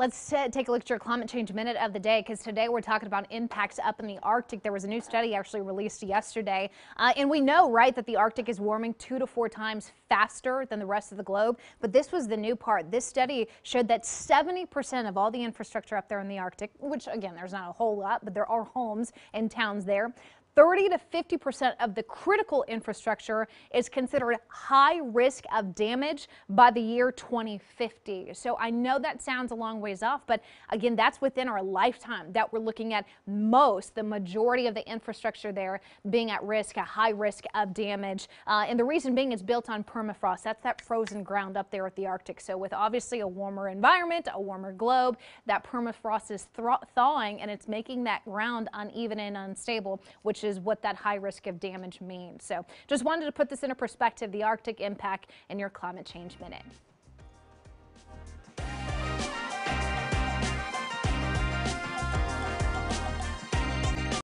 Let's take a look at your climate change minute of the day because today we're talking about impacts up in the Arctic. There was a new study actually released yesterday, uh, and we know, right, that the Arctic is warming two to four times faster than the rest of the globe. But this was the new part. This study showed that 70% of all the infrastructure up there in the Arctic, which again, there's not a whole lot, but there are homes and towns there, 30 to 50% of the critical infrastructure is considered high risk of damage by the year 2050. So I know that sounds a long ways off, but again, that's within our lifetime that we're looking at most, the majority of the infrastructure there being at risk, a high risk of damage. Uh, and the reason being it's built on permafrost. That's that frozen ground up there at the Arctic. So with obviously a warmer environment, a warmer globe, that permafrost is thawing and it's making that ground uneven and unstable, which which is what that high risk of damage means. So just wanted to put this into perspective, the Arctic impact in your climate change minute.